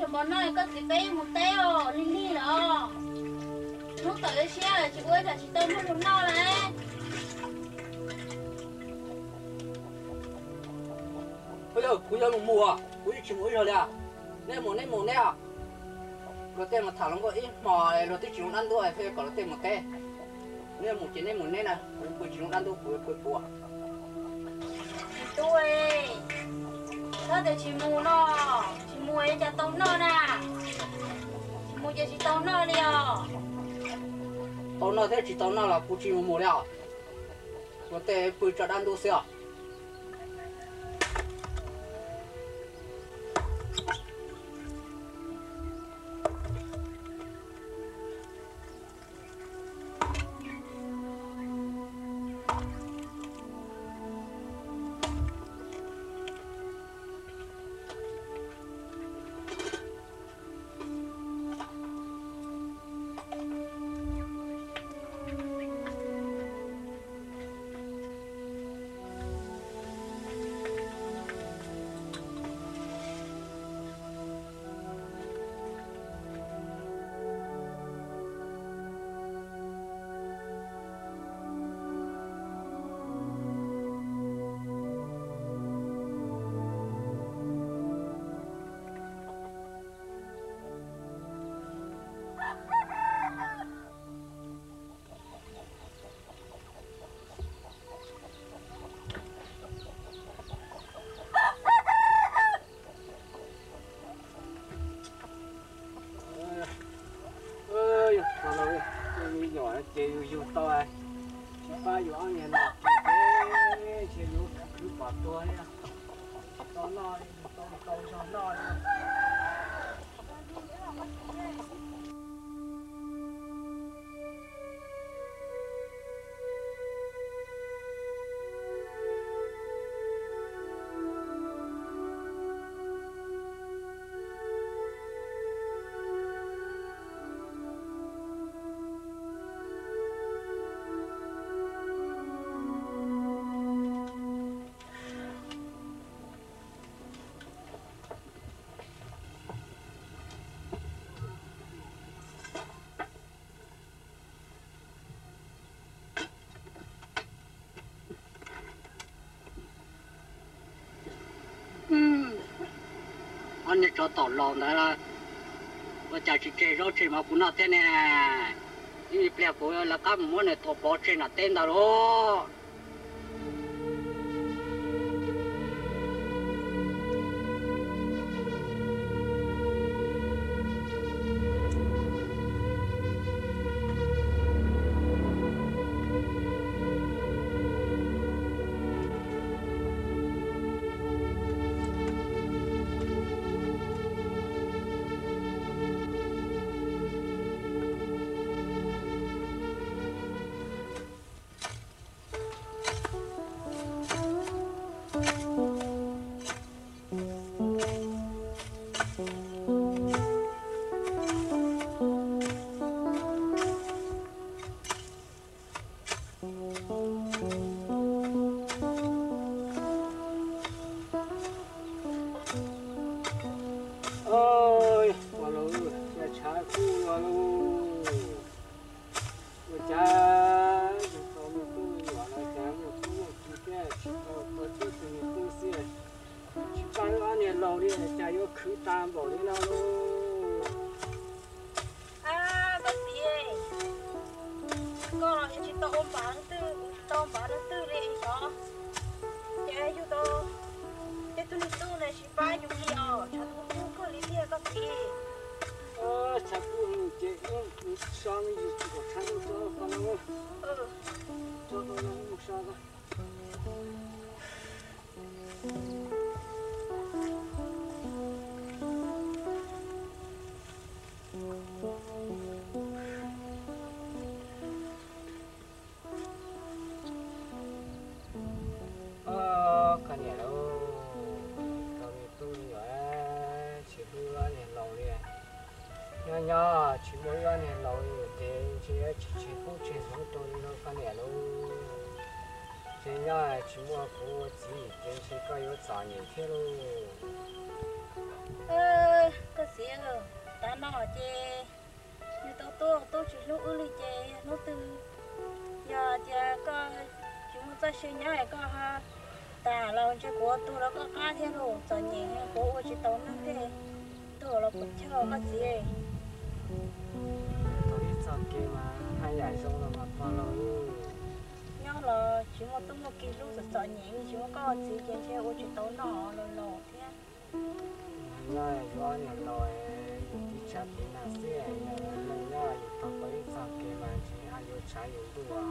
cho bọn nó có tí bé một téo linh li đó lúc tới xe là chị ơi là chị tôm nó một no này. Bây giờ bây giờ mùa à bây giờ mới rồi à nên mùa nên mùa nè. Rồi tên mà thảo nó có ít mò này rồi tới chỉ ăn đuôi thế còn tên một té nên một chỉ nên một nên này cũng chỉ ăn đuôi cũng cũng bùa tôi nó để chị mua nó mua cho tôm nó nè. Mua cho chị tôm nó đi à tao nó thế chị tao nó là cũng chỉ một mùa nè rồi tên bây giờ ăn đuôi 以前晚上捡又油到哎，七八九二年了，哎，捡油油可多呀，到哪里，到高上那里。Con nhà cho tỏ lòng đó là và chả chỉ chơi rồi chơi mà cũng nó thế này à. đi bèo của là các món này tổ bỏ chơi là tên đó rồi 可耽误的了喽。anh này lâu đi nhỏ nhỏ chỉ mới anh này lâu thì chỉ chỉ chỉ không chỉ sống tôi đâu cái này đâu chỉ nhỏ chỉ mua của chỉ chỉ chỉ có 有早年天喽。 ơ cái gì ơ ta nó chê như tao tôi tôi chỉ lúc ư li chê nó từ giờ giờ có chúng ta sẽ nhảy có ha ta là chơi của tôi nó có cá thế rồi giờ nhẹ của chỉ tao nó thế tôi là cũng chơi chị gì tôi ít sao kia mà hai giải xong là mà bao lâu nhớ là chỉ một tôi một kilo sợ sợ nhẹ chỉ một có gì chơi chơi của chỉ tao nó là lò thế rồi rồi rồi đi chặt thì là sẽ mình rồi tôi có ít sao kia mà chỉ hai vô trái vô đua